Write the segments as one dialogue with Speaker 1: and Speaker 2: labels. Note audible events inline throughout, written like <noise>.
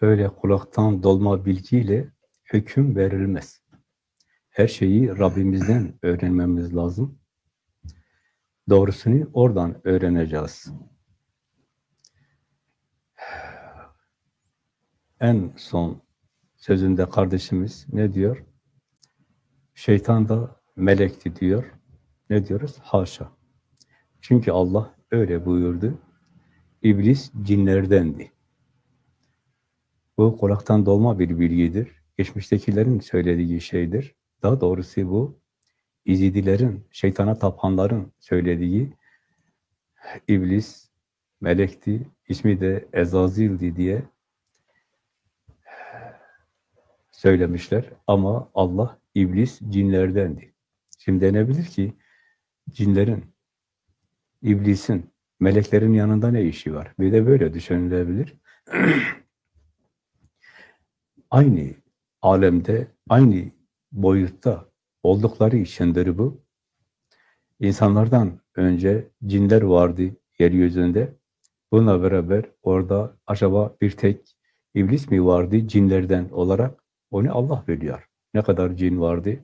Speaker 1: öyle kulaktan dolma bilgiyle hüküm verilmez. Her şeyi Rabbimizden öğrenmemiz lazım. Doğrusunu oradan öğreneceğiz. En son sözünde kardeşimiz ne diyor? Şeytan da melekti diyor. Ne diyoruz? Haşa. Çünkü Allah öyle buyurdu. İblis cinlerdendi. Bu kulaktan dolma bir bilgidir. Geçmiştekilerin söylediği şeydir. Daha doğrusu bu, İzidilerin, şeytana tapanların söylediği iblis, melekti, ismi de Ezazil'di diye söylemişler. Ama Allah, iblis cinlerdendi. Şimdi denebilir ki, cinlerin, iblisin, meleklerin yanında ne işi var? Bir de böyle düşünülebilir. <clears throat> aynı alemde, aynı boyutta oldukları içindir bu. İnsanlardan önce cinler vardı yeryüzünde. Bununla beraber orada acaba bir tek iblis mi vardı cinlerden olarak? Onu Allah biliyor. Ne kadar cin vardı?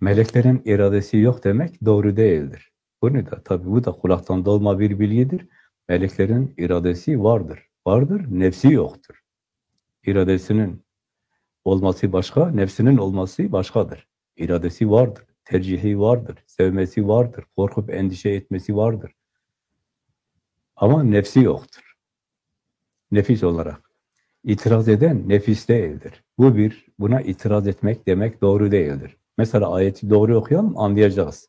Speaker 1: Meleklerin iradesi yok demek doğru değildir. Bunu da tabi bu da kulaktan dolma bir bilgidir. Meleklerin iradesi vardır. Vardır, nefsi yoktur. İradesinin olması başka, nefsinin olması başkadır. İradesi vardır, tercihi vardır, sevmesi vardır, korkup endişe etmesi vardır. Ama nefsi yoktur. Nefis olarak. İtiraz eden nefis değildir. Bu bir, buna itiraz etmek demek doğru değildir. Mesela ayeti doğru okuyalım, anlayacağız.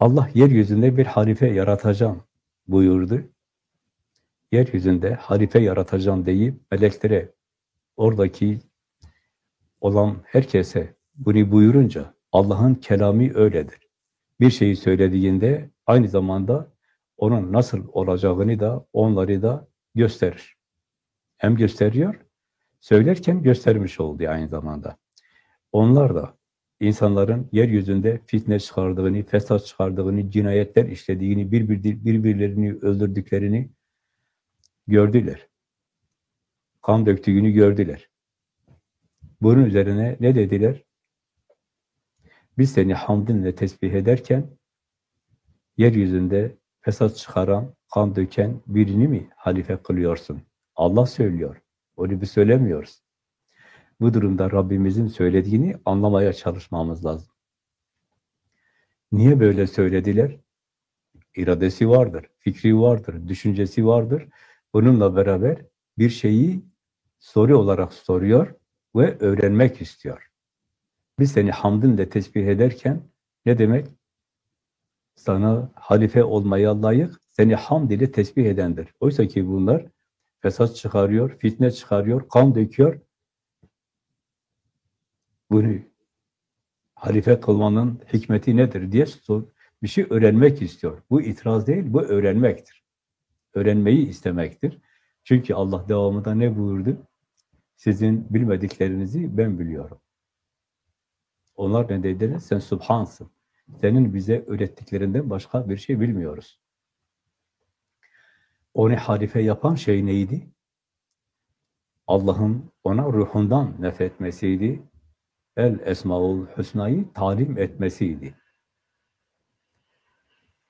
Speaker 1: Allah yeryüzünde bir halife yaratacağım buyurdu yeryüzünde halife yaratacağım deyip meleklere oradaki olan herkese bunu buyurunca Allah'ın kelami öyledir. Bir şeyi söylediğinde aynı zamanda onun nasıl olacağını da onları da gösterir. Hem gösteriyor, söylerken göstermiş oldu aynı zamanda. Onlar da insanların yeryüzünde fitne çıkardığını, fesat çıkardığını, cinayetler işlediğini, birbir, birbirlerini öldürdüklerini gördüler. Kan döktüğünü gördüler. Bunun üzerine ne dediler? Biz seni hamdinle tesbih ederken yeryüzünde fesat çıkaran, kan döken birini mi halife kılıyorsun? Allah söylüyor. Onu biz söylemiyoruz. Bu durumda Rabbimizin söylediğini anlamaya çalışmamız lazım. Niye böyle söylediler? İradesi vardır, fikri vardır, düşüncesi vardır. Bununla beraber bir şeyi soru olarak soruyor ve öğrenmek istiyor. Biz seni hamdinle tesbih ederken ne demek? Sana halife olmaya layık, seni hamd ile tesbih edendir. Oysa ki bunlar fesat çıkarıyor, fitne çıkarıyor, kan döküyor. Bunu halife kılmanın hikmeti nedir diye bir şey öğrenmek istiyor. Bu itiraz değil, bu öğrenmektir öğrenmeyi istemektir. Çünkü Allah devamında ne buyurdu? Sizin bilmediklerinizi ben biliyorum. Onlar ne dediler? Sen subhansın. Senin bize öğrettiklerinden başka bir şey bilmiyoruz. Onu halife yapan şey neydi? Allah'ın ona ruhundan nefretmesiydi. El Esmaul Hüsna'yı talim etmesiydi.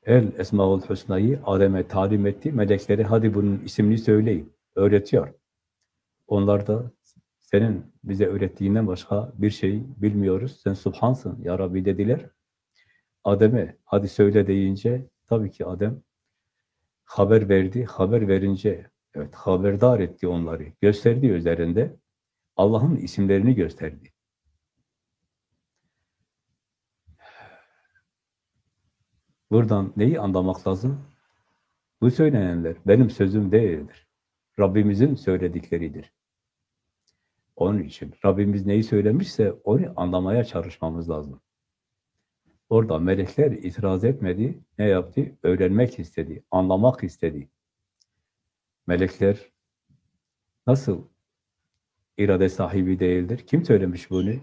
Speaker 1: El Esmaül Hüsna'yı Adem'e talim etti. Melekleri hadi bunun ismini söyleyin. Öğretiyor. Onlar da senin bize öğrettiğinden başka bir şey bilmiyoruz. Sen subhansın ya Rabbi dediler. Adem'e hadi söyle deyince tabii ki Adem haber verdi. Haber verince evet haberdar etti onları. Gösterdi üzerinde. Allah'ın isimlerini gösterdi. Buradan neyi anlamak lazım? Bu söylenenler benim sözüm değildir. Rabbimizin söyledikleridir. Onun için Rabbimiz neyi söylemişse onu anlamaya çalışmamız lazım. Orada melekler itiraz etmedi. Ne yaptı? Öğrenmek istedi, anlamak istedi. Melekler nasıl irade sahibi değildir? Kim söylemiş bunu?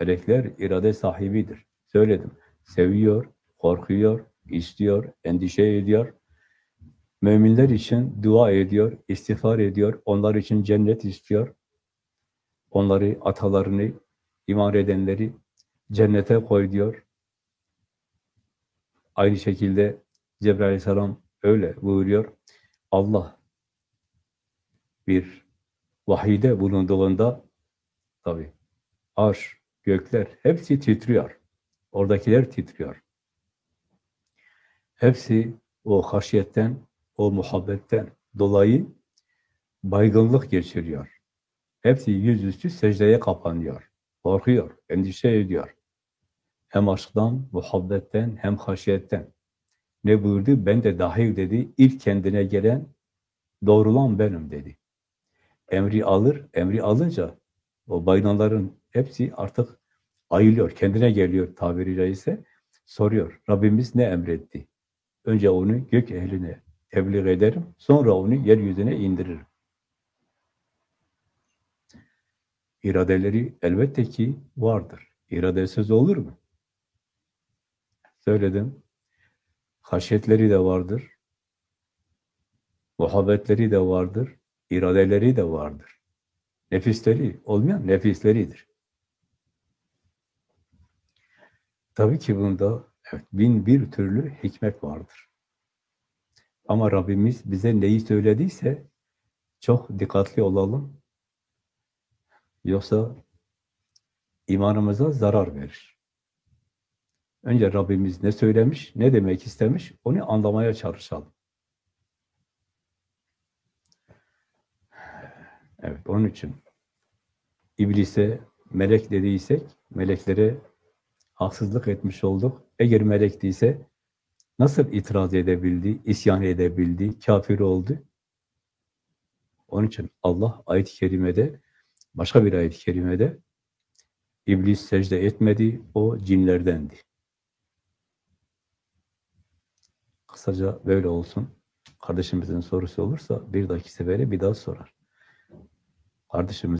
Speaker 1: Melekler irade sahibidir. Söyledim. Seviyor, korkuyor, istiyor, endişe ediyor. Müminler için dua ediyor, istiğfar ediyor, onlar için cennet istiyor. Onları, atalarını, iman edenleri cennete koy diyor. Aynı şekilde Cebrail aleyhisselam öyle buyuruyor. Allah bir vahide bulunduğunda tabi arş, gökler hepsi titriyor. Oradakiler titriyor. Hepsi o haşiyetten, o muhabbetten dolayı baygınlık geçiriyor. Hepsi yüzüstü secdeye kapanıyor. Korkuyor, endişe ediyor. Hem aşktan, muhabbetten, hem haşiyetten. Ne buyurdu? Ben de dahil dedi. İlk kendine gelen, doğrulan benim dedi. Emri alır, emri alınca o bayılanların hepsi artık ayılıyor, kendine geliyor tabiri caizse. Soruyor, Rabbimiz ne emretti? Önce onu gök ehline tebliğ ederim, sonra onu yeryüzüne indiririm. İradeleri elbette ki vardır. İradesiz olur mu? Söyledim. Haşyetleri de vardır. Muhabbetleri de vardır. iradeleri de vardır. Nefisleri, olmayan nefisleridir. Tabii ki bunda evet, bin bir türlü hikmet vardır. Ama Rabbimiz bize neyi söylediyse çok dikkatli olalım. Yoksa imanımıza zarar verir. Önce Rabbimiz ne söylemiş, ne demek istemiş, onu anlamaya çalışalım. Evet, onun için iblise melek dediysek, meleklere haksızlık etmiş olduk. Eğer melek değilse nasıl itiraz edebildi, isyan edebildi, kafir oldu? Onun için Allah ayet-i kerimede, başka bir ayet-i kerimede iblis secde etmedi, o cinlerdendi. Kısaca böyle olsun. Kardeşimizin sorusu olursa bir dahaki sefere bir daha sorar. Kardeşimiz